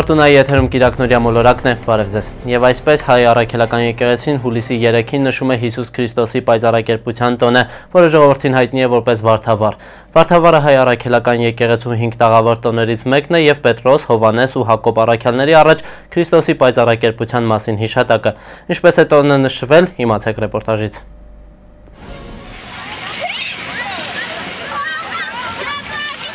Ֆորտունայի եթերում Կիրակնորյա մոլորակն է, բարև ձեզ։ Եվ այսպես հայ առաքելական եկեղեցին հուլիսի 3-ին նշում է Հիսուս Քրիստոսի պայծառակերպության տոնը, որը ժողովրդին հայտնի է որպես Վարդավառ։ Վարդավառը հայ առաքելական եկեղեցու 5 տաղավար տոներից մեկն է եւ Պետրոս, Հովանես ու Հակոբ առաքյալների առաջ Քրիստոսի պայծառակերպության մասին հիշատակը։ Ինչպես է տոնը նշվել, իմացեք ռեպորտաժից։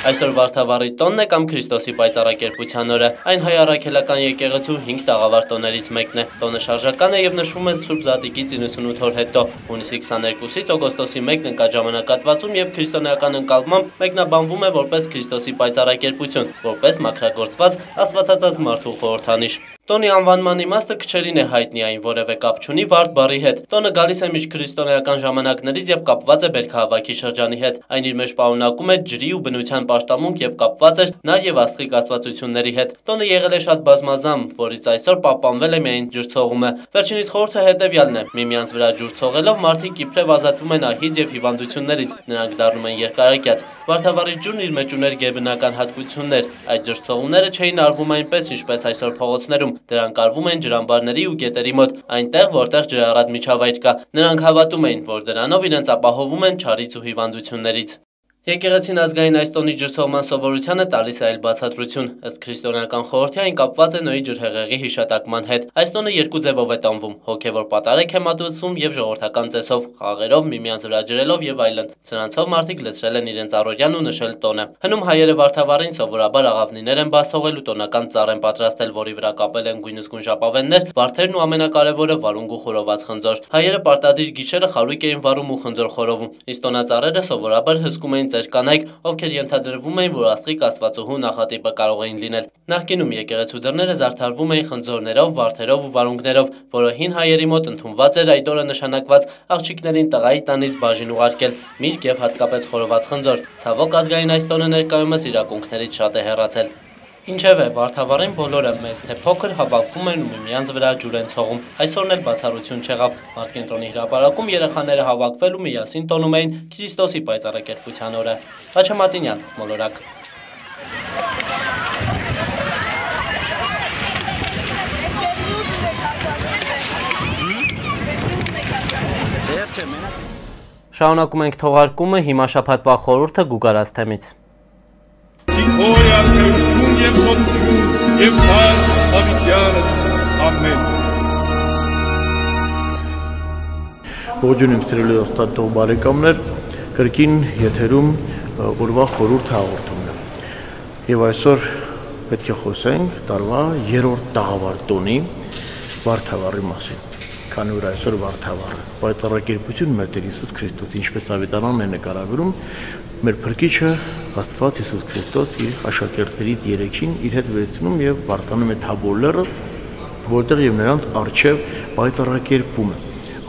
Այսօր Վարդավառի տոնն է կամ Քրիստոսի պայծառակերպության օրը։ Այն հայ առաքելական եկեղեցու 5 տաղավար տոներից մեկն է։ Տոնը շարժական է եւ նշվում է Սուրբ Զատիկի 98 օր հետո։ Հունիսի 22-ից օգոստոսի 1-ն ընկած ժամանակատվածում եւ քրիստոնեական ընկալմամբ մեկնաբանվում է որպես Քրիստոսի պայծառակերպություն, որպես մաքրագործված Աստվածածած մարդու խորհրդանիշ։ Տոնի անվանման իմաստը քչերին է հայտնի այն որևէ կապ չունի վարդ բարի հետ։ Տոնը գալիս է միշտ քրիստոնեական ժամանակներից եւ կապված է Բերքահավաքի շրջանի հետ։ Այն իր մեջ պարունակում է ջրի ու բնության պաշտամունք եւ կապված էր նաեւ աստղիկ աստվածությունների հետ։ Տոնը եղել է շատ բազմազան, որից այսօր պահպանվել է միայն ջրցողումը։ Վերջինիս խորհուրդը հետեւյալն է. միմյանց վրա ջուր ցողելով մարդիկ իբրև ազատվում են ահիծ եւ հիվանդություններից։ Նրանք դառնում են երկարակյաց։ Վարդավառի ջուրն իր մեջ ուներ գերբնական հատկություններ։ Այդ ջրցողումները չէին արվում այնպես, ինչպես այսօր փողոցներում Դրանք արվում են ջրամբարների ու գետերի մոտ, այնտեղ, որտեղ ջրառատ միջավայր կա։ Նրանք հավատում էին, որ դրանով իրենց ապահովում են չարից ու հիվանդություններից։ Եկեղեցին ազգային այս տոնի ջրցողման սովորությանը տալիս է այլ բացատրություն, ըստ քրիստոնեական խորհրդի այն կապված է Նոյի ջրհեղեղի հիշատակման հետ։ Այս տոնը երկու ձևով է տոնվում՝ հոգևոր պատարեկ է մատուցվում եւ ժողովրդական ծեսով, խաղերով, միմյանց վրա ջրելով եւ այլն։ Սրանցով մարդիկ լցրել են իրենց առօրյան ու նշել տոնը։ Հնում հայերը Վարդավառին սովորաբար աղավնիներ են բաց թողել ու տոնական ծառ են պատրաստել, որի վրա կապել են գույնզգույն ժապավեններ, վարդերն ու ամենակարևորը վարունգ ու խորոված խնձոր։ Հայերը պարտադիր գիշերը խարույկ էին վարում ու խնձոր խորովում։ Իսկ տոնածառերը սովորաբար հսկում էին ծեր կանայք, ովքեր ենթադրվում էին, որ աստղիկ աստվածուհու նախատիպը կարող էին լինել։ Նախկինում եկեղեցու դռները զարդարվում էին խնձորներով, վարդերով ու վարունգներով, որը հին հայերի մոտ ընդունված էր այդ օրը նշանակված աղջիկներին տղայի տանից բաժին ուղարկել, միշտ եւ հատկապես խորոված խնձոր։ Ցավոք ազգային այս տոնը ներկայումս իրակունքներից շատ է հեռացել։ Ինչևէ, Վարդավառին բոլորը մեծ թե փոքր հավաքվում են ու միմյանց վրա ջուր են ցողում։ Այսօրն էլ բացառություն չեղավ։ Մարզկենտրոնի հրապարակում երեխաները հավաքվել ու միասին տոնում էին Քրիստոսի պայծառակերպության օրը։ Խաչամատինյան, Մոլորակ։ Շարունակում ենք թողարկումը հիմա շփատվա խորհուրդը Գուգարած թեմից Սիքոյ արդեություն և սոտություն և պար հավիտյանս ամեն։ Ողջուն եմ սիրելի ոստատող բարեկամներ, կրկին եթերում օրվա խորհուրդ հաղորդումն է։ Եվ այսօր պետք է խոսենք տարվա երրորդ տաղավար տոնի Վարդավառի մասին քանի որ այսօր Վարդավառը պայծառակերպություն մեր Տեր Հիսուս Քրիստոս ինչպես ավետարանն է նկարագրում մեր փրկիչը Աստված Հիսուս Քրիստոս իր աշակերտներից երեքին իր հետ վերցնում եւ վարտանում է Թաբոր լեռը, որտեղ եւ նրանց արչեւ պայտարակերպում է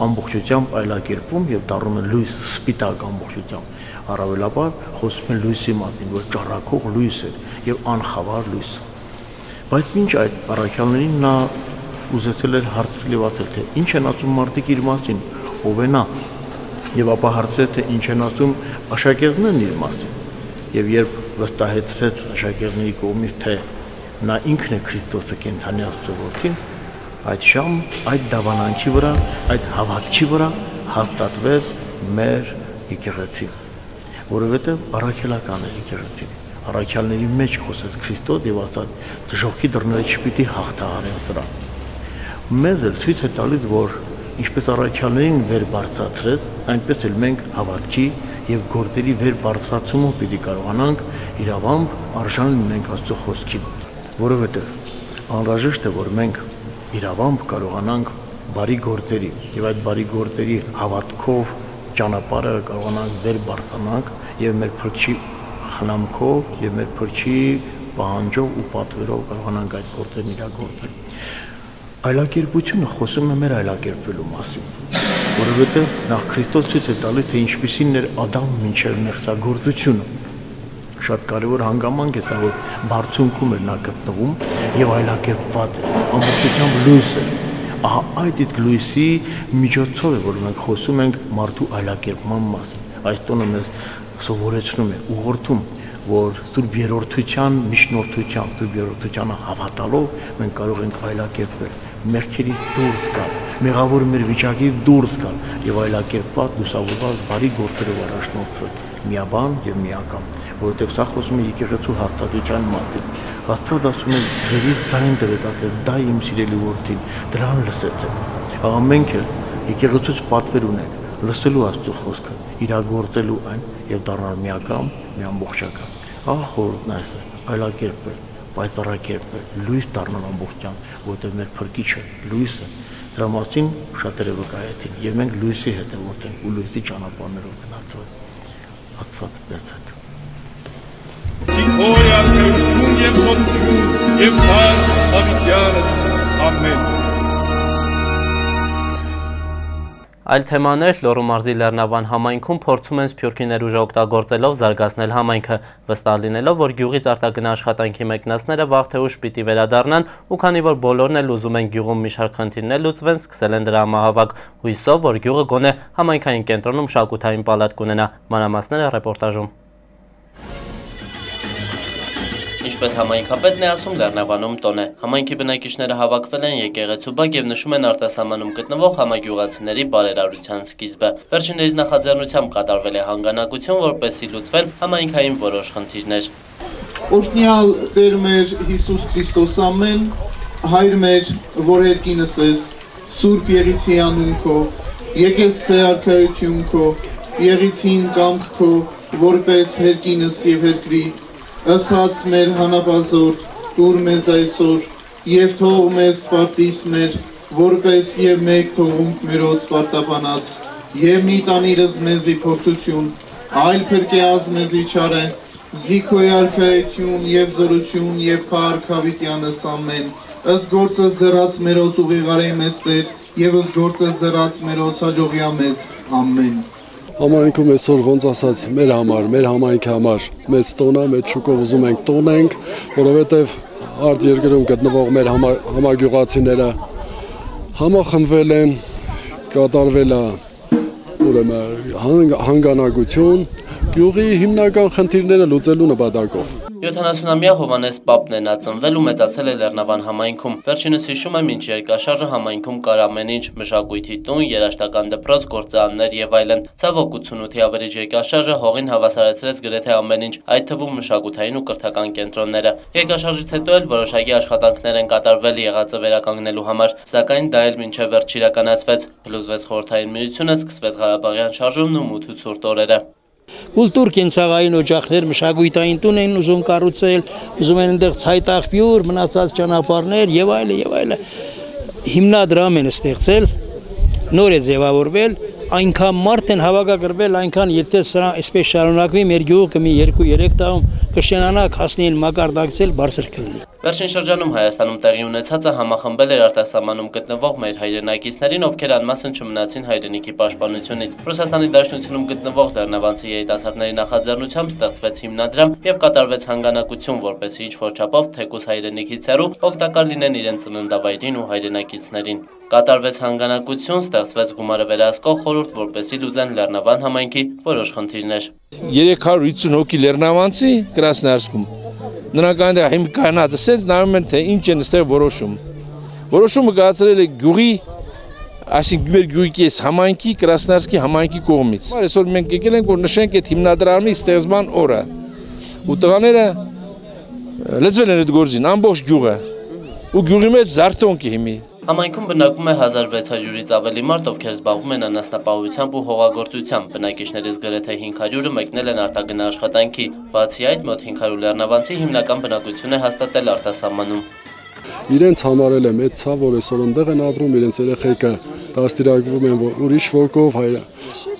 ամբողջությամբ այլակերպում եւ դառնում է լույս սպիտակ ամբողջությամբ առավելաբար խոսում են լույսի մասին որ ճառակող լույս է եւ անխավար լույս բայց ինչ այդ առաքյալներին նա ուզեցել էր հարցրել եւ ասել թե ինչ են ասում մարդիկ իր մասին ով է նա եւ ապա հարցրել թե ինչ են ասում աշակերտներն իր մասին եւ երբ վստահեցրեց աշակերտների կողմից թե նա ինքն է Քրիստոսը կենթանի Աստծո որդին, այդ շամ այդ դավանանքի վրա, այդ հավատքի վրա հաստատվեց մեր եկեղեցին, որովհետեւ առաքելական է եկեղեցին առաքյալների մեջ խոսեց Քրիստոս եւ ասաց դժոխքի դռները չպիտի հաղթահարեն սրա մեզ էլ ցույց է տալիս որ ինչպես առաքյալներին վեր բարձրացրեց այնպես էլ մենք հավատքի եւ գործերի վեր բարձրացումով պիտի կարողանանք իրավամբ արժան լինենք Աստծո խոսքին, որովհետեւ անհրաժեշտ է որ մենք իրավամբ կարողանանք բարի գործերի եւ այդ բարի գործերի հավատքով ճանապարհը կարողանանք վեր բարձրանանք եւ մեր փրկչի խնամքով եւ մեր փրկչի պահանջով ու պատվերով կարողանանք այդ գործերն իրագործել։ Այլակերպությունը խոսում է մեր այլակերպվելու մասին որովհետև նախ Քրիստոս ցույց է տալիս, թե ինչպիսին էր Ադամ մինչև մեղսագործությունը։ Շատ կարևոր հանգամանք է սա, որ բարձունքում էր նա գտնվում եւ այլակերպված է, ամբողջությամբ լույս է։ Ահա այդ այդ լույսի միջոցով է, որ մենք խոսում ենք մարդու այլակերպման մասին։ Այս տոնը մեզ սովորեցնում է, ուղղորդում, որ Սուրբ Երորդության միջնորդության, Սուրբ Երորդությանը հավատալով մենք կարող ենք այլակերպվել, մեղքերից դուրս գալ, մեղավոր մեր վիճակից դուրս գալ եւ այլակերպված լուսավորված բարի գործերով առաջնորդվել միաբան եւ միակամ, որովհետեւ սա խոսում է եկեղեցու հաղթադիճան մասին։ Աստված ասում է՝ «Ձերից ձայն դրեցաք, դա իմ սիրելի որդին, դրան լսեցեք»։ Ամենք եկեղեցուց պատվեր ունենք լսելու Աստծո խոսքը, իրագործելու այն եւ դառնալ միակամ, միամբողջական։ Ահա խորհուրդն այս է, այլակերպել, պայծառակերպել, լույս դառնալ ամբողջան, որտեղ մեր փրկիչը լույսը դրա մասին շատերը վկայեցին եւ մենք լույսի հետևորդ ենք ու լույսի ճանապարհներով գնացել։ Աստված բերցած։ Սինքոյ արքայություն եւ սոթություն եւ փառք հավիտյանս ամեն Այլ թեմաներ Լոռու մարզի Լեռնավան համայնքում փորձում են Սփյուռքի ներուժը օգտագործելով զարգացնել համայնքը, վստահ լինելով, որ գյուղից արտագնա աշխատանքի մեկնասները վաղ թե ուշ պիտի վերադառնան, ու քանի որ բոլորն էլ ուզում են գյուղում մի շարք խնդիրներ լուծվեն, սկսել են դրա համահավաք, հույսով, որ գյուղը գոնե համայնքային կենտրոնում շակութային պալատ կունենա։ Մանրամասները ռեպորտաժում։ Ինչպես համայնքապետն է ասում, Լեռնավանում տոն է։ Համայնքի բնակիչները հավաքվել են եկեղեցու բակ եւ նշում են արտասահմանում գտնվող համագյուղացիների բարերարության սկիզբը։ Վերջիններիս նախաձեռնությամբ կատարվել է հանգանակություն, որպեսզի լուծվեն համայնքային որոշ խնդիրներ։ Օրհնյալ Տեր մեր Հիսուս Քրիստոս ամեն, հայր մեր, որ երկինս ես, Սուրբ Եղիցի անունքով, եկես թե արքայություն քո, Եղիցին կամք քո, որպես երկինս եւ երկրի ըսած մեր հանապազոր, տուր մեզ այսօր, և թող մեզ պարտիս մեր, որպես և մեկ թողունք մերոց պարտապանած, և մի տանիրս մեզի փորձություն, այլ փրկեազ մեզի չար է, զիքոյ արքայություն և զորություն և պարք հավիտյանս ամեն, ըս գործս զրած մերոց ուղիղարեի մեզ տեր, և ըս գործս զրած մերոց հաջողյա մեզ, ամեն համայնքում այսօր ոնց ասած մեր համար, մեր համայնքի համար մեծ տոնա, մեծ շուկով ուզում ենք տոնենք, որովհետև արդ երկրում գտնվող մեր համագյուղացիները համախմբվել են, կատարվել է ուրեմն հանգանակություն գյուղի հիմնական խնդիրները լուծելու նպատակով 70-ամյա Հովանես Պապն է նա ծնվել ու մեծացել է Լեռնավան համայնքում։ Վերջինս հիշում է մինչ երկաշարժը համայնքում կար ամեն ինչ՝ մշակույթի տուն, երաշտական դպրոց, գործարաններ եւ այլն։ Ցավոք 88-ի ավերիչ երկաշարժը հողին հավասարեցրեց գրեթե ամեն ինչ, այդ թվում մշակութային ու կրթական կենտրոնները։ Երկաշարժից հետո էլ որոշակի աշխատանքներ են կատարվել եղածը վերականգնելու համար, սակայն դա էլ մինչև վերջ իրականացվեց։ Փլուզվեց խորհրդային միությունը, սկսվեց Ղարաբաղյան շարժումն ու մութ ու ցուրտ օրերը։ Կուլտուր կենցաղային օջախներ, մշակույթային տուն են ուզում կառուցել, ուզում են այնտեղ ցայտ աղբյուր, մնացած ճանապարհներ եւ այլը եւ այլը։ Հիմնադրամ են ստեղծել, նոր է ձևավորվել, այնքան մարդ են հավաքագրվել, այնքան եթե սրա այսպես շարունակվի, մեր գյուղը կմի 2-3 տարում կշենանակ հասնին մակարդակցել բարձր կլինի։ Վերջին շրջանում Հայաստանում տեղի ունեցածը համախմբել էր արտասահմանում գտնվող մեր հայրենակիցներին, ովքեր անմասն չմնացին հայրենիքի պաշտպանությունից։ Ռուսաստանի Դաշնությունում գտնվող Լեռնավանցի երիտասարդների նախաձեռնությամբ ստեղծվեց հիմնադրամ եւ կատարվեց հանգանակություն, որպեսզի ինչ-որ չափով թեկուզ հայրենիքից հեռու օգտակար լինեն իրենց ծննդավայրին ու հայրենակիցներին։ Կատարվեց հանգանակություն, ստեղծվեց գումարը վերահսկող խորհուրդ, որպեսզի լուծեն Լեռնավան համայնքի որոշ խնդիրներ։ 350 հոգի Լեռնավանցի Կրասնարսկում նրանք այնտեղ հիմ կանած ասենց նայում են թե ինչ են ստեղ որոշում որոշումը կայացրել է գյուղի այսինքն մեր գյուղի այս համայնքի Կրասնարսկի համայնքի կողմից այսօր մենք եկել ենք որ նշենք այդ հիմնադրամի ստեղծման օրը ու տղաները լծվել են այդ գործին ամբողջ գյուղը ու գյուղի մեջ զարթոնք է հիմի Համայնքում բնակվում է 1600-ից ավելի մարդ, ովքեր զբաղվում են անասնապահությամբ ու հողագործությամբ։ Բնակիչներից գրեթե 500-ը մեկնել են արտագնա աշխատանքի։ Բացի այդ, մոտ 500 լեռնավանցի հիմնական բնակություն է հաստատել արտասահմանում։ Իրենց համարել է մեծ ցավ, որ այսօր ընդեղ են ապրում, իրենց երեխեքը դաստիարակվում են որ ուրիշ ոգով,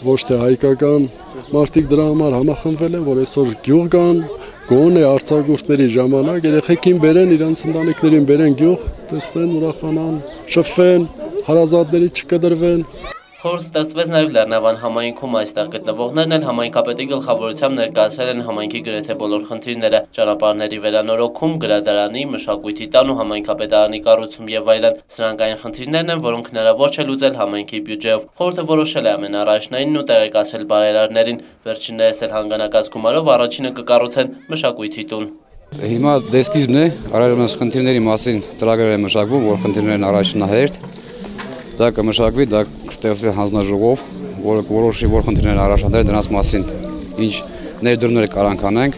ոչ թե հայկական։ Մարդիկ դրա համար համախմբվել են, որ այսօր գյուղ կան, գոնե արցագործների ժամանակ երեխեքին բերեն, իրանց ընտանիքներին բերեն գյուղ, տեսնեն, ուրախանան, շփվեն, հարազատների չկդրվեն։ Խորհուրդ ստեղծվեց նաև Լեռնավան համայնքում, այստեղ գտնվողներն էլ համայնքապետի գլխավորությամբ ներկայացրել են համայնքի գրեթե բոլոր խնդիրները՝ ճանապարհների վերանորոգում, գրադարանի, մշակույթի տան ու համայնքապետարանի կառուցում եւ այլն։ Սրանք այն խնդիրներն են, որոնք հնարավոր չէ լուծել համայնքի բյուջեով։ Խորհուրդը որոշել է ամենառաջնայինն ու տեղեկացրել բարերարներին։ Վերջիններս էլ հանգանակած գումարով առաջինը կկառուցեն մշակույթի տուն։ Հիմա դեսկիզմն է, առայժմ խնդիրների մասին ծրագրեր է մշակվում, որ խնդիրներն առաջնահերթ դա կմշակվի, դա կստեղծվի հանձնաժողով, որը որոշի որ խնդիրներ առաջադրել դրանց մասին ինչ ներդրումներ կարանք անենք։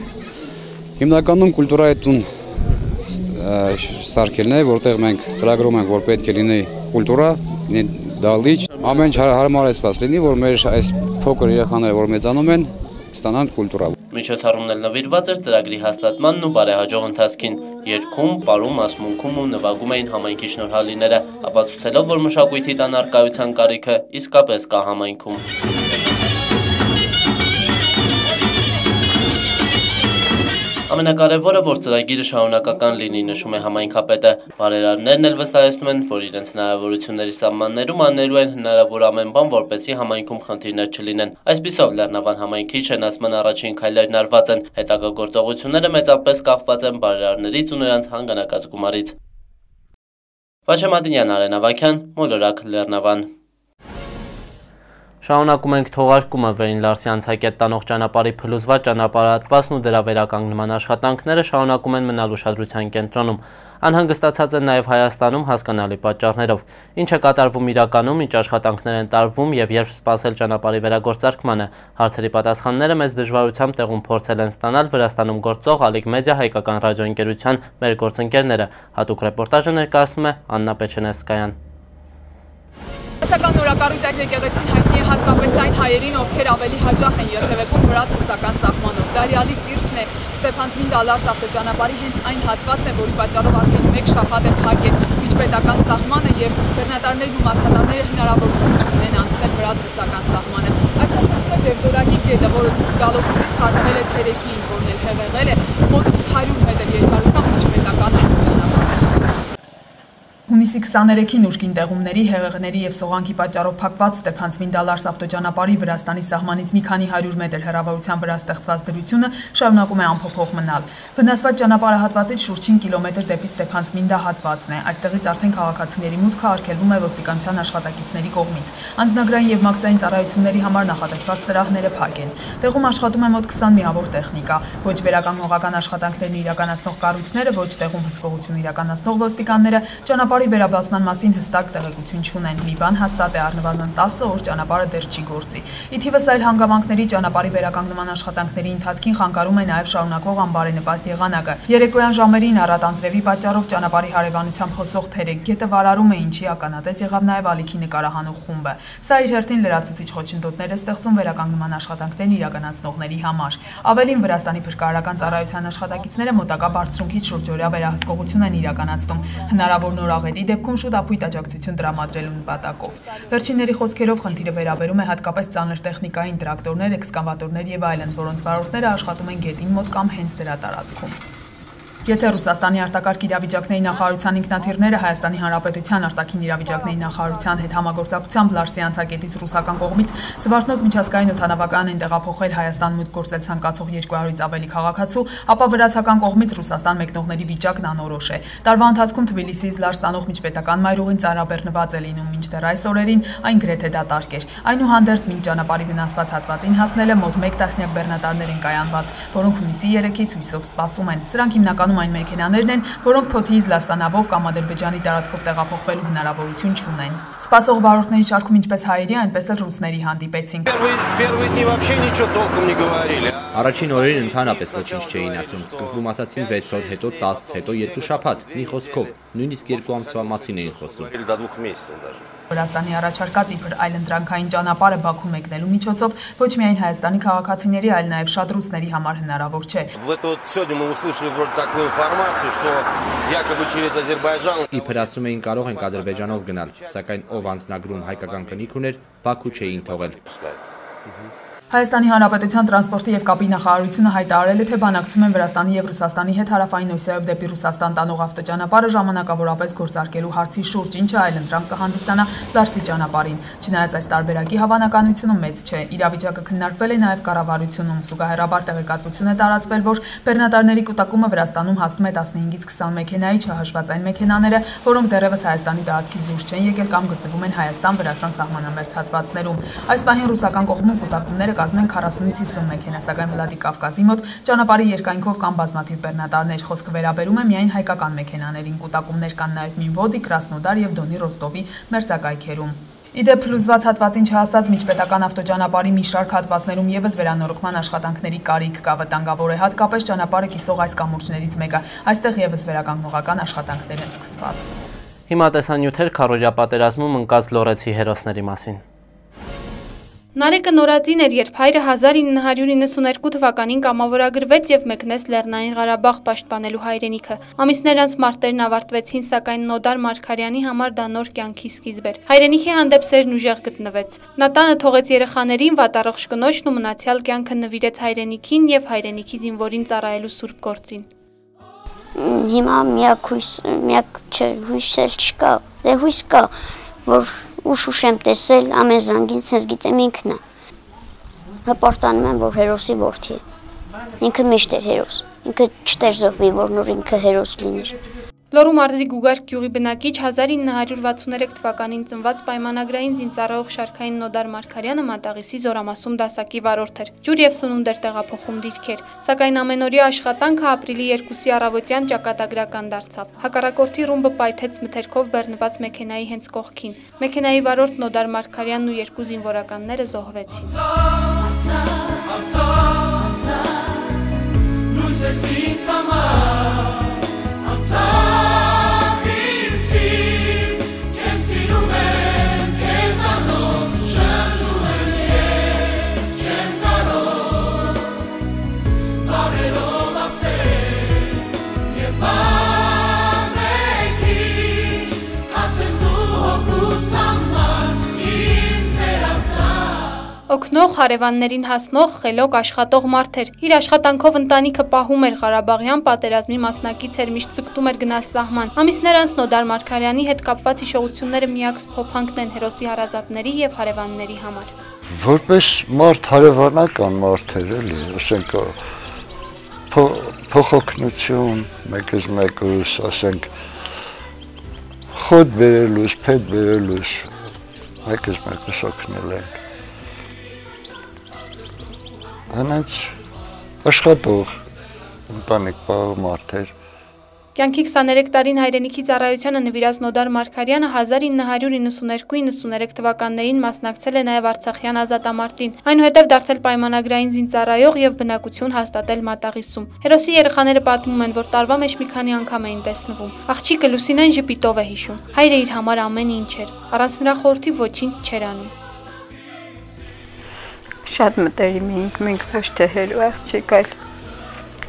Հիմնականում կուլտուրայի տուն սարքելն է, որտեղ մենք ծրագրում ենք, որ պետք է լինի կուլտուրա, լինի դալիճ, ամեն ինչ հարմարեցված լինի, որ մեր այս փոքր երեխաները, որ մեծանում են, ստանան կուլտուրա։ Միջոցառումն էլ նվիրված էր ծրագրի հաստատմանն ու բարեհաջող ընթացքին։ Երկում, պարում, ասմունքում ու նվագում էին համայնքի շնորհալիները, ապացուցելով, որ մշակույթի տան արկայության կարիքը իսկապես կա համայնքում։ Ամենակարևորը, որ ծրագիրը շարունակական լինի, նշում է համայնքապետը։ Բարերարներն էլ վստահեցնում են, որ իրենց հնարավորությունների սահմաններում անելու են հնարավոր ամեն բան, որպեսզի համայնքում խնդիրներ չլինեն։ Այսպիսով Լեռնավան համայնքի շենացման առաջին քայլերն արված են։ Հետագա գործողությունները մեծապես կախված են բարերարներից ու նրանց հանգանակած գումարից։ Վաչե Մադինյան, Արեն Ավակյան, Մոլորակ, Լեռնավան։ Շարունակում ենք թողարկումը Վերին Լարսի անցակետ տանող ճանապարհի փլուզված ճանապարհատվածն ու դրա վերականգնման աշխատանքները շարունակում են մնալ ուշադրության կենտրոնում։ Անհանգստացած են նաև Հայաստանում հասկանալի պատճառներով։ Ինչ է կատարվում իրականում, ինչ աշխատանքներ են տարվում եւ երբ սպասել ճանապարհի վերագործարկմանը։ Հարցերի պատասխանները մեծ դժվարությամբ տեղում փորձել են ստանալ Վրաստանում գործող Ալիկ մեդիա հայկական ռադիոընկերության մեր գործընկերները։ Հատուկ ռեպորտաժը ներկայացնում է Աննա Պեչենեսկայան։ Բացական նորակառույց այս եկեղեցին հայտնի է հատկապես այն հայերին, ովքեր ավելի հաճախ են երթևեկում վրաց ռուսական սահմանով։ Դարյալի կիրճն է Ստեփանցմին դալարս ավտոճանապարհի հենց այն հատվածն է, որի պատճառով արդեն մեկ շաբաթ է փակել միջպետական սահմանը եւ բեռնատարներն ու մարդատարները հնարավորություն չունեն անցնել վրաց ռուսական սահմանը։ Այստեղ խոսում է Դերդորակի գետը, որը դուրս գալով ուտից խառնվել է թերեքին, որն էլ հեղեղել է մոտ 800 մետր երկարությամբ միջպետական Հունիսի 23-ին ուժգին տեղումների, հեղեղների եւ սողանքի պատճառով փակված Ստեփանցմին դալարս ավտոճանապարհի Վրաստանի սահմանից մի քանի 100 մետր հեռավորության վրա ստեղծված դրությունը շարունակում է անփոփոխ մնալ։ Վնասված ճանապարհահատվածից շուրջ 5 կիլոմետր դեպի Ստեփանցմինդա հատվածն է։ Այստեղից արդեն քաղաքացիների մուտքը արգելվում է ոստիկանության աշխատակիցների կողմից։ Անձնագրային եւ մաքսային ծառայությունների համար նախատեսված սրահները փակ են։ Տեղում աշխատում է մոտ 20 միավոր տեխնիկա։ Ոչ վերականգնողական աշխատանքներն իրականացնող կառույցները, ոչ տեղում հսկողություն իրականացնող ոստիկանները ճանապարհ Ճանապարհի վերաբացման մասին հստակ տեղեկություն չունեն։ Մի բան հաստատ է առնվազն 10 օր ճանապարհը դեռ չի գործի։ Ի թիվս այլ հանգամանքների ճանապարհի վերականգնման աշխատանքների ընթացքին խանգարում է նաև շարունակող անբարենպաստ եղանակը։ Երեկոյան ժամերին առատանձրևի պատճառով ճանապարհի հարևանությամբ հոսող թերեկ գետը վարարում է, ինչի ականատես եղավ նաև Ալիքի նկարահանող խումբը։ Սա իր հերթին լրացուցիչ խոչընդոտներ է ստեղծում վերականգնման աշխատանքներն իրականացնողների համար։ Ավելին Վրաստանի փրկարարական ծառայության աշխատակիցները մոտակա բարձրունքից շուրջօրյա վերահսկողություն են իրականացնում։ Հնարավոր նորաղ Ահմեդի դեպքում շուտ ապույտ աջակցություն տրամադրելու նպատակով։ Վերջինների խոսքերով խնդիրը վերաբերում է հատկապես ծանր տեխնիկային տրակտորներ, էքսկավատորներ եւ այլն, որոնց վարորդները աշխատում են գետին մոտ կամ հենց դրա տարածքում։ Եթե Ռուսաստանի արտակարգ իրավիճակների նախարարության ինքնաթիռները Հայաստանի Հանրապետության արտաքին իրավիճակների նախարարության հետ համագործակցությամբ Լարսի անցակետից ռուսական կողմից Սվարթնոց միջազգային օթանավական են տեղափոխել Հայաստան մուտք գործել ցանկացող 200-ից ավելի քաղաքացու, ապա վրացական կողմից Ռուսաստան մեկնողների վիճակն անորոշ է։ Տարվա ընթացքում Թբիլիսիից Լարս տանող միջպետական մայրուղին ծանրաբեռնված է լինում, մինչդեռ այս օրերին այն գրեթե դատարկ էր։ Այնուհանդերձ մինչ ճանապարհի վնասված հատվածին հասնելը մոտ 1 տասնյակ բեռնատարներ են կայանված, որոնք հունիսի 3-ից հույսով սպասում են։ Սրանք հիմնականում Իրականում այն մեքենաներն են, որոնք Փոթիից Լաստանավով կամ Ադրբեջանի տարածքով տեղափոխվելու հնարավորություն չունեն։ Սպասող վարորդների շարքում ինչպես հայերի, այնպես էլ ռուսների հանդիպեցին։ Առաջին օրերին ընդհանրապես ոչինչ չէին ասում։ Սկզբում ասացին 6 օր, հետո 10, հետո 2 շաբաթ, մի խոսքով, նույնիսկ 2 ամսվա մասին էին խոսում։ До двух месяцев даже. Վրաստանի առաջարկած իբր այլընտրանքային ճանապարհը Բաքու մեկնելու միջոցով ոչ միայն Հայաստանի քաղաքացիների, այլ նաև շատ ռուսների համար հնարավոր չէ։ Вот вот сегодня мы услышали вроде такую информацию, что якобы через Азербайджан Իբր ասում էին կարող ենք Ադրբեջանով գնալ, սակայն ով անձնագրում հայկական կնիկ ուներ, Բաքու չէին թողել։ пускают. Հայաստանի Հանրապետության տրանսպորտի եւ կապի նախարարությունը հայտարարել է, թե բանակցում են Վրաստանի եւ Ռուսաստանի հետ հարավային Օսիայով դեպի Ռուսաստան տանող ավտոճանապարհը ժամանակավորապես գործարկելու հարցի շուրջ, ինչը այլընտրանք կհանդիսանա Լարսի ճանապարհին։ Չնայած այս տարբերակի հավանականությունը մեծ չէ, իրավիճակը քննարկվել է նաեւ կառավարությունում։ Զուգահեռաբար տեղեկատվություն է տարածվել, որ բեռնատարների կուտակումը Վրաստանում հասնում է 15-ից 20 մեքենայի, չհաշված այն մեքենաները, որոնք դեռևս Հայաստանի տարածքից դուրս չեն եկել կամ գտնվում են Հայաստան-Վրաստան սահմանամերձ հատվածներում։ Այս պահին ռուսական կողմում կուտակումները կազմեն 40-ից 50 մեքենա, սակայն Վլադիկավկազի մոտ ճանապարհի երկայնքով կան բազմաթիվ բեռնատարներ։ Խոսքը վերաբերում է միայն հայկական մեքենաներին։ Կուտակումներ կան նաև Մինվոդի, Կրասնոդար եւ Դոնի Ռոստովի մերձակայքերում։ Իդեպ փլուզված հատվածին չհասած միջպետական ավտոճանապարհի մի շարք հատվածներում եւս վերանորոգման աշխատանքների կարիք կա վտանգավոր է հատկապես ճանապարհը կիսող այս կամուրջներից մեկը։ Այստեղ եւս վերականգնողական աշխատանքներ են սկսված։ Հիմա տեսանյութեր քարորյա պատերազմում ընկած լորեցի հերոսների մասին։ Նարեկը նորածին էր, երբ հայրը 1992 թվականին կամավորագրվեց եւ մեկնեց Լեռնային Ղարաբաղ պաշտպանելու հայրենիքը։ Ամիսներ անց մարտերն ավարտվեցին, սակայն Նոդար Մարգարյանի համար դա նոր կյանքի սկիզբ էր։ Հայրենիքի հանդեպ սերն ուժեղ գտնվեց։ Նա տանը թողեց երեխաներին, վատառողջ կնոջն ու մնացյալ կյանքը նվիրեց հայրենիքին եւ հայրենիքի զինվորին ծառայելու սուրբ գործին։ Հիմա միակ հույս, միակ չէ, հույս էլ չկա։ Դե հույս կա, որ ուշ-ուշ եմ տեսել ամեն զանգին, ցենց գիտեմ ինքն է։ Հպարտանում եմ, որ հերոսի որդի է։ Ինքը միշտ էր հերոս։ Ինքը չտեր զոհվի, որ նոր ինքը հերոս լիներ։ Լոռու մարզի Գուգարք գյուղի բնակիչ 1963 թվականին ծնված պայմանագրային զինծառայող Շարքային Նոդար Մարգարյանը Մատաղիսի Զորամասում դասակի վարորդ էր։ Ջուր եւ սնունդ էր տեղափոխում դիրքեր, սակայն ամենօրյա աշխատանքը ապրիլի 2-ի առավոտյան ճակատագրական դարձավ։ Հակառակորդի ռումբը պայթեց մթերքով բեռնված մեքենայի հենց կողքին։ Մեքենայի վարորդ Նոդար Մարգարյանն ու երկու զինվորականները զոհվեցին։ Լուսեսից համար time. Օգնող հարևաններին հասնող խելոք աշխատող մարդ էր։ Իր աշխատանքով ընտանիքը պահում էր Ղարաբաղյան պատերազմի մասնակից էր, միշտ ցկտում էր գնալ սահման։ Ամիսներ անց Նոդար Մարգարյանի հետ կապված հիշողությունները միակ փոփանքն են հերոսի հարազատների եւ հարևանների համար։ Որպես մարդ հարևանական մարդ էր էլի, ասենք փոխօգնություն, մեկս մեկուս, ասենք խոտ բերելուս, փետ բերելուս, մեկս մեկուս օգնել ենք հենց աշխատող ընտանիք պահող մարդ էր։ Կյանքի 23 տարին հայրենիքի ծառայությանը նվիրած Նոդար Մարգարյանը 1992-93 թվականներին մասնակցել է նաև Արցախյան ազատամարտին, այնուհետև դարձել պայմանագրային զինծառայող եւ բնակություն հաստատել Մատաղիսում։ Հերոսի երեխաները պատմում են, որ տարվա մեջ մի քանի անգամ էին տեսնվում։ Աղջիկը Լուսինեն ժպիտով է հիշում։ Հայրը իր համար ամեն ինչ էր։ Առանց նրա խորթի ոչինչ չէր անում շատ մտերիմ էինք, մենք ոչ թե հերո աղջիկ, այլ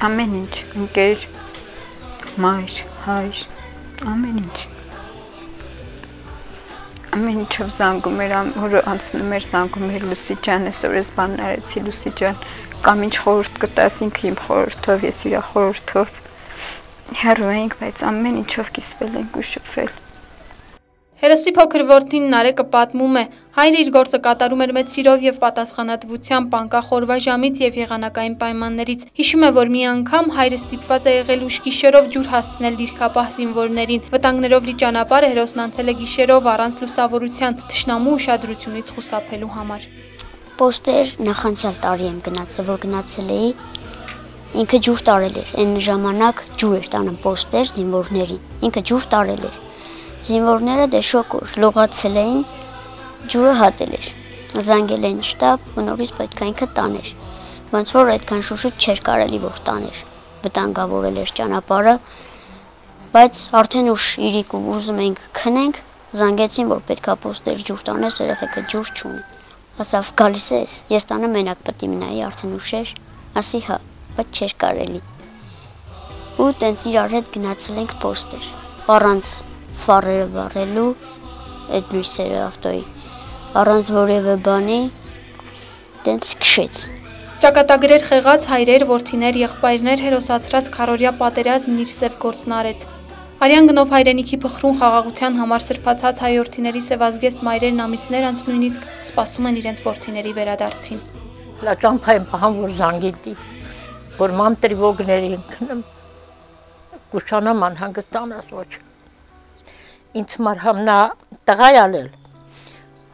ամեն ինչ, ընկեր, մայր, հայր, ամեն ինչ։ Ամեն ինչով զանգում էր, որը անցնում էր զանգում էր Լուսի ջան, այսօր ես բան արեցի Լուսի ջան, կամ ինչ խորհուրդ կտաս ինքը իմ խորհրդով, ես իր խորհրդով։ Հերո էինք, բայց ամեն ինչով կիսվել ենք ու շփվել։ Հերոսի փոքր որդին Նարեկը պատմում է. հայրը իր գործը կատարում էր մեծ սիրով եւ պատասխանատվությամբ պանկախորվաժամից եւ եղանակային պայմաններից։ Հիշում է, որ մի անգամ հայրը ստիպված է եղել ուշ գիշերով ջուր հասցնել դիրքապահ զինվորներին։ Վտանգներով լի ճանապարհը հերոսն անցել է գիշերով առանց լուսավորության, թշնամու ուշադրությունից խուսափելու համար։ Պոստեր նախանցյալ տարի եմ գնացել, որ գնացել էի ինքը ջուր տարել էր։ Այն ժամանակ ջուր էր տանում պոստեր զինվորներին։ Ինքը ջուր տարել էր Զինվորները դե շոկոր լողացել էին, ջուրը հատել էր։ Զանգել են շտաբ ու նորից պետք է ինքը տաներ։ Ոնց որ այդքան շուշը չէր կարելի որ տաներ։ Վտանգավորել էր ճանապարհը, բայց արդեն ուշ իրիկ ու ուզում ենք քնենք, զանգեցին որ պետքա պոստեր ջուր տանես, երեխեքը ջուր չունի։ Ասավ գալիս ես, ես տանը մենակ պետք մնայի, արդեն ուշ էր։ Ասի հա, բայց չէր կարելի։ Ու տենց իրար հետ գնացել ենք պոստեր։ Առանց ֆարերը վառելու այդ լույսերը ավտոյի առանց որևէ բանի տենց քշեց։ Ճակատագրեր խեղած հայրեր, որդիներ, եղբայրներ հերոսացրած քարորյա պատերազմն իր սև գործն արեց։ Արյան գնով հայրենիքի փխրուն խաղաղության համար սրբացած հայորդիների սևազգեստ մայրերն ամիսներ անց նույնիսկ սպասում են իրենց որդիների վերադարձին։ Լա ճամփայ բան որ զանգիտի, որ ման տրիվոգների ընկնեմ, կուշանամ անհանգստանաս ոչ։ Ինձ մար համնա տղայալել,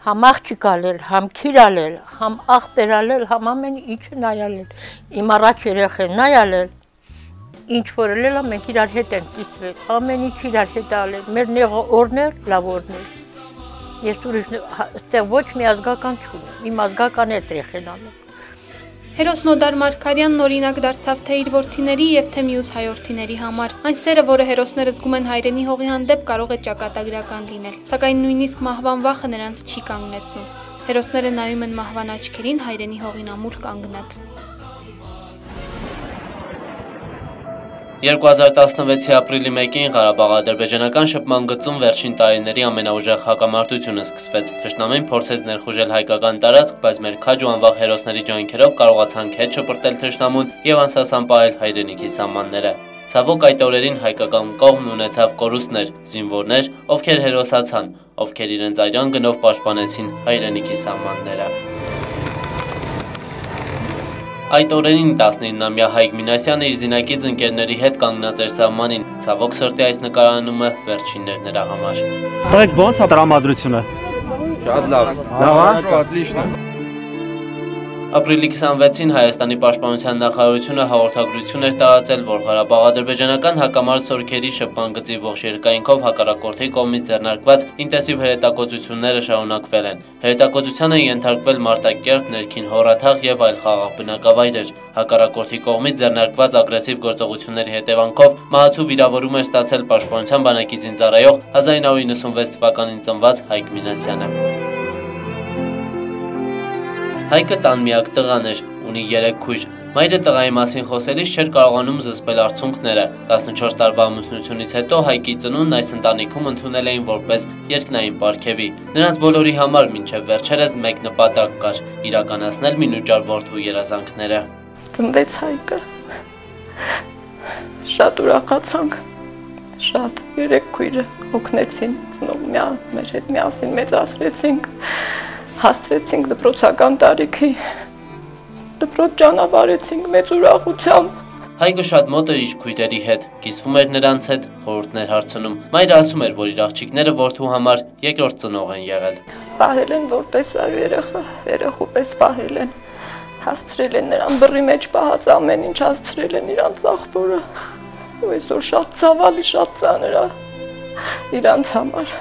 համ աղջիկ ալել, համ քիր ալել, համ աղբեր ալել, համ ամեն ինչը նայալել, իմ առաջ երեխեն նայալել, ինչ որ ելա մենք իրար հետ ենք դիստվել, ամեն ինչ իրար հետ ալել, մեր նեղը օրներ, լավ օրներ։ Ես ուրիշ այդտեղ ոչ մի ազգական չունեմ, իմ ազգական է տրեխեն անում։ Հերոս Նոդար Մարգարյանն օրինակ դարձավ թե իր որդիների եւ թե մյուս հայորդիների համար։ Այն սերը, որը հերոսները զգում են հայրենի հողի հանդեպ, կարող է ճակատագրական լինել, սակայն նույնիսկ մահվան վախը նրանց չի կանգնեցնում։ Հերոսները նայում են մահվան աչքերին հայրենի հողին ամուր կանգնած։ 2016-ի ապրիլի 1-ին Ղարաբաղ-ադրբեջանական շփման գծում վերջին տարիների ամենաուժեղ հակամարտությունը սկսվեց։ Թշնամին փորձեց ներխուժել հայկական տարածք, բայց մեր քաջ ու անվախ հերոսների ջանքերով կարողացանք հետ շպրտել թշնամուն եւ անսասան պահել հայրենիքի սահմանները։ Ցավոք այդ օրերին հայկական կողմն ունեցավ կորուստներ, զինվորներ, ովքեր հերոսացան, ովքեր իրենց այրան գնով պաշտպանեցին հայրենիքի սահմանները։ Այդ օրերին 19-ամյա Հայկ Մինասյանը իր զինակից ընկերների հետ կանգնած էր սահմանին։ Ցավոք սրտի այս նկարանումը վերջիններ նրա համար։ Տղեկ ո՞նց է տրամադրությունը։ Շատ լավ։ Լավ, Отлично։ Ապրիլի 26-ին Հայաստանի պաշտպանության նախարարությունը հաղորդագրություն էր տարածել, որ Ղարաբաղ-ադրբեջանական հակամարտ սորքերի շփման գծի ողջ երկայնքով հակառակորդի կողմից ձեռնարկված ինտենսիվ հրետակոծությունները շարունակվել են։ Հրետակոծության են ենթարկվել Մարտակերտ, Ներքին Հորաթաղ եւ այլ խաղաղ բնակավայրեր։ Հակառակորդի կողմից ձեռնարկված ագրեսիվ գործողությունների հետևանքով մահացու վիրավորում էր ստացել պաշտպանության բանակի զինծառայող 1996 թվականին ծնված Հայկ Մինասյանը։ Հայկը տան միակ տղան էր, ունի 3 քույր։ Մայրը տղայի մասին խոսելիս չէր կարողանում զսպել արցունքները։ 14 տարվա ամուսնությունից հետո Հայկի ծնունդն այս ընտանիքում ընդունել էին որպես երկնային պարգևի։ Նրանց բոլորի համար մինչև վերջերս մեկ նպատակ կար՝ իրականացնել մինուճար որդու երազանքները։ Ծնվեց Հայկը։ Շատ ուրախացանք։ Շատ երեք քույրը օգնեցին ծնող միա մեր հետ միասին մեծացրեցինք հաստրեցինք դպրոցական տարիքի, դպրոց ճանավարեցինք մեծ ուրախությամբ։ Հայկը շատ մոտ էր իր քույրերի հետ, կիսվում էր նրանց հետ, խորհուրդներ հարցնում։ Մայրը ասում էր, որ իր աղջիկները որդու համար երկրորդ ծնող են եղել։ Պահել են որպես այ երեխա, երեխու պես պահել են։ Հասցրել են նրան բռի մեջ պահած ամեն ինչ հասցրել են իրանց աղբորը։ Ու այսօր շատ ցավալի, շատ ծանր է իրանց համար։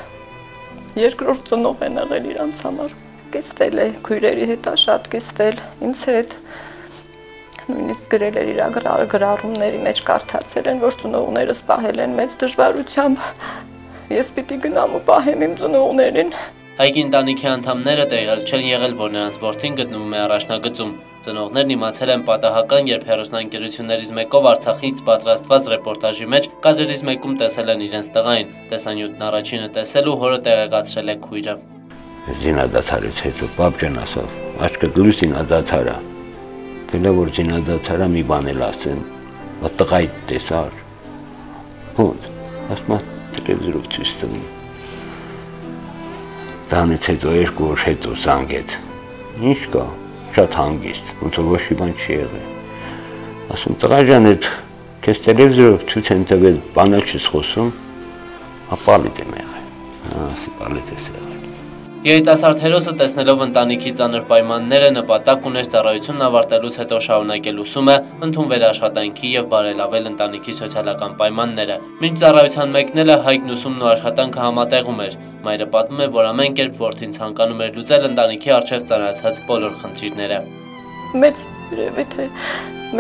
Երկրորդ ծնող են եղել իրանց համար կիսվել է, քույրերի հետ շատ կիսվել, ինձ հետ նույնիսկ գրել էր իր գրառումների մեջ կարդացել են, որ ծնողներս պահել են մեծ դժվարությամբ։ Ես պիտի գնամ ու պահեմ իմ ծնողներին։ Հայկի ընտանիքի անդամները տեղյակ չեն եղել, որ նրանց որդին գտնվում է առաջնագծում։ Ծնողներն իմացել են պատահական, երբ հերոսնանկերություններից մեկով Արցախից պատրաստված ռեպորտաժի մեջ կադրերից մեկում տեսել են իրենց տղային։ Տեսանյութն առաջինը տեսել ու հորը տեղեկացրել է քույրը զինադացարից հետո պապ ջան ասավ, աչքը գլուս զինադացարա։ Դելա որ զինադացարա մի բան էլ ասեմ, բա տղայի տեսար։ Ոնց, ասма տելևիզորով ցույց տվում։ Դրանից հետո երկու օր հետո զանգեց։ Ինչ կա, շատ հանգիստ, ոնց որ ոչ մի բան չի եղել։ Ասում տղա ջան, այդ քեզ տելևիզորով ցույց են տվել, բանել չես խոսում, ապալիտ եմ եղել։ Հա, սիպալիտ ես եղել։ Երիտասարդ հերոսը տեսնելով ընտանիքի ծանր պայմանները նպատակ ուներ ծառայությունն ավարտելուց հետո շարունակել ուսումը, ընդունվել աշխատանքի եւ բարելավել ընտանիքի սոցիալական պայմանները։ Մինչ ծառայության մեկնելը Հայկն ուսումն ու աշխատանքը համատեղում էր։ Մայրը պատմում է, որ ամեն կերպ որդին ցանկանում էր լուծել ընտանիքի արժեվ ծանրացած բոլոր խնդիրները։ Մեծ երևի թե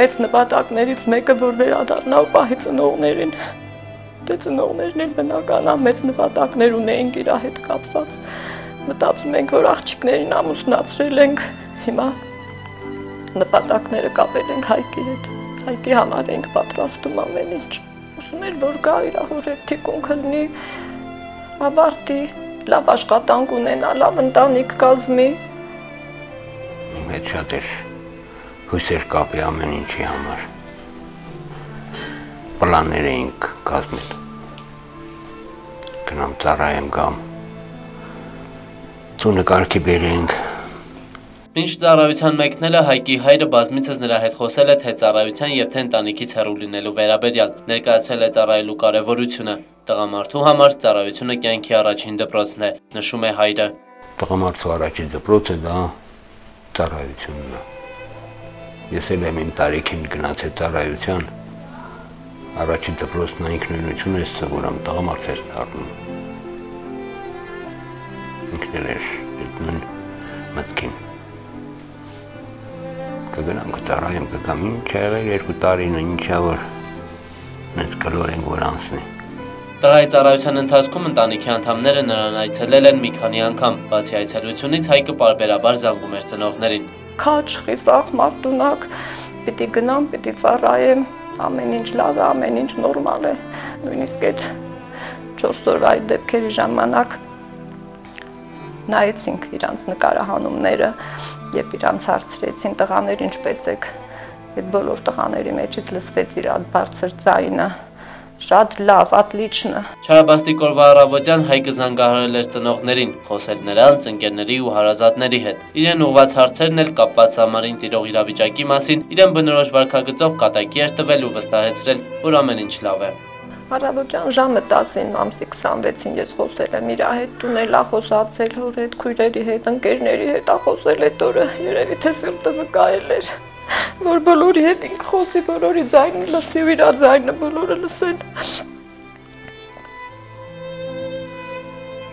մեծ նպատակներից մեկը որ վերադառնա ու պահի ծնողներին։ Դե ծնողներն էլ բնական մեծ նպատակներ ունեին իր հետ կապված մտածում ենք, որ աղջիկներին ամուսնացրել ենք, հիմա նպատակները կապել ենք հայկի հետ, հայկի համար ենք պատրաստում ամեն ինչ։ Ուզում էր, որ գա իր հորեկ թիկունքը լինի, ավարտի, լավ աշխատանք ունենա, լավ ընտանիք կազմի։ Իմ հետ շատ էր հույսեր կապի ամեն ինչի համար։ Պլաններ էինք կազմել։ Գնամ ծառայեմ գամ։ Ծունը կարգի բերենք Մինչ ծառայության մեկնելը Հայկի հայրը բազմիցս նրա հետ խոսել է թե ծառայության եւ թե ընտանիքից հեռու լինելու վերաբերյալ, ներկայացել է ծառայելու կարեւորությունը։ Տղամարդու համար ծառայությունը կյանքի առաջին դպրոցն է, նշում է հայրը։ Տղամարդու առաջին դպրոցը դա ծառայությունն է։ Ես էլ եմ իմ տարիքին գնացել ծառայության։ Առաջին դպրոցն ինքնուրույնություն է սովորում, տղամարդ էր դառնում։ Ինքն էր այդ նույն մտքին կգնամ կծառայեմ կգամ ինչ եղել երկու տարին ինչա որ մեծ կլոր են որ անցնի Տղայի ծառայության ընթացքում ընտանիքի անդամները նրան այցելել են մի քանի անգամ, բացի այցելությունից Հայկը պարբերաբար զանգում էր ծնողներին։ Քաչ, խիսախ, մարդունակ, պիտի գնամ, պիտի ծառայեմ, ամեն ինչ լավ է, ամեն ինչ նորմալ է։ Նույնիսկ այդ 4 օրվա այդ դեպքերի ժամանակ նայեցինք իրանց նկարահանումները, երբ իրանց հարցրեցին տղաներ ինչպես եք, այդ բոլոր տղաների մեջից լսվեց իր բարձր ձայնը շատ լավ, ատլիչնը։ Չարաբաստիկ օրվա առավոտյան Հայկը զանգահարել էր ծնողներին, խոսել նրանց, ընկերների ու հարազատների հետ։ Իրեն ուղված հարցերն էլ կապված համարին տիրող իրավիճակի մասին իրեն բնորոշ վարքագծով կատակի էր տվել ու վստահեցրել, որ ամեն ինչ լավ է։ Առավոտյան ժամը 10-ին ամսի 26-ին ես խոսել եմ իր հետ, տունել ա խոսացել հոր հետ, քույրերի հետ, ընկերների հետ ա խոսել այդ օրը, երևի թե սրտը վկայել էր, որ բոլորի հետ ինք խոսի, բոլորի ձայնը լսի իր ձայնը բոլորը լսեն։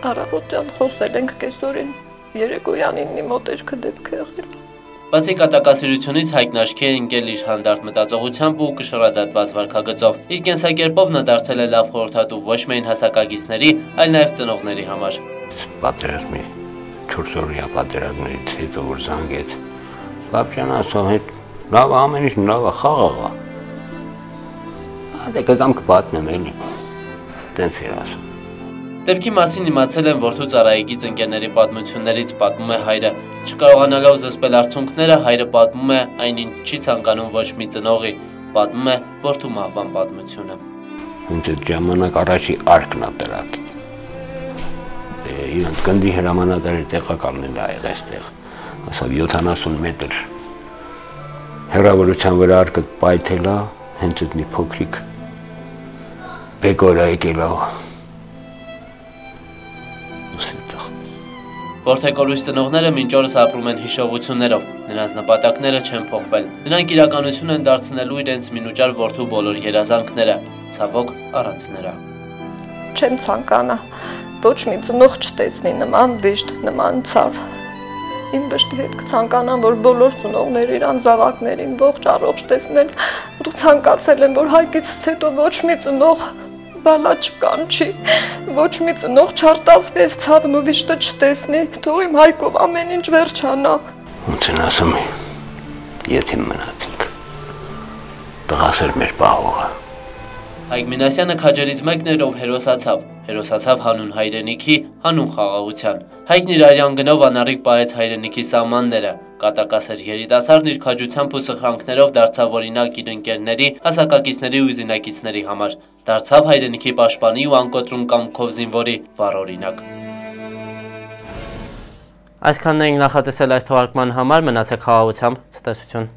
Առավոտյան խոսել ենք կեսօրին, երեկոյան 9-ի մոտ էր դեպքը եղել։ Բացի կատակասիրությունից Հայկն աչքի է ընկել իր հանդարտ մտածողությամբ ու կշռադատված վարքագծով։ Իր կենսակերպով նա դարձել է լավ խորհրդատու ոչ միայն հասակագիցների, այլ նաև ծնողների համար։ Պատերազմի 4 օրյա պատերազմներից հետո որ զանգեց, Բաբջան ասում հետ լավ ամեն ինչ լավ է, խաղաղ է։ Ադե կգամ կպատնեմ էլի։ Տենց էր ասում։ Դեպքի մասին իմացել են որդու ծառայիգից ընկերների պատմություններից պատմում է հայրը։ Չկարողանալով զսպել արցունքները, հայրը պատմում է այնին չի ցանկանում ոչ մի ծնողի, պատմում է որդու մահվան պատմությունը։ Հենց այդ ժամանակ առաջի արկն է դրակ։ Իրանց գնդի հրամանատարի տեղակալն էլ ա եղել այստեղ։ Ասավ 70 մետր հեռավորության վրա արկը պայթել է, հենց այդ մի փոքրիկ բեկոր եկել Որդեկորույս ծնողները մինչ օրս ապրում են հիշողություններով, նրանց նպատակները չեն փոխվել։ Նրանք իրականություն են դարձնելու իրենց մինուճար որդու բոլոր երազանքները, ցավոք առանց նրա։ Չեմ ցանկանա ոչ մի ծնող չտեսնի նման վիշտ, նման ցավ։ Իմ վշտի հետ կցանկանամ, որ բոլոր ծնողները իրան զավակներին ողջ առողջ տեսնել, ու ցանկացել են, որ հայկից հետո ոչ մի ծնող բալա չկանչի, ոչ մի ծնող չարտասվես ցավն ու վիշտը չտեսնի, թող իմ հայկով ամեն ինչ վերջանա։ Ոնց են ասում, եթե մնացինք, տղասեր մեր պահողը։ Հայկ Մինասյանը քաջերից մեկն էր, ով հերոսացավ, հերոսացավ հանուն հայրենիքի, հանուն խաղաղության։ Հայկն իր արյան գնով անառիկ պահեց հայրենիքի սահմանները, կատակասեր երիտասարդն իր քաջությամբ ու սխրանքներով դարձավ օրինակ իր ընկերների, հասակակիցների ու զինակիցների համար, դարձավ հայրենիքի պաշտպանի ու անկոտրում կամքով զինվորի վառ օրինակ։ Այսքանն էինք նախատեսել այս թողարկման համար, մնացեք խաղաղությամբ, ցտեսություն։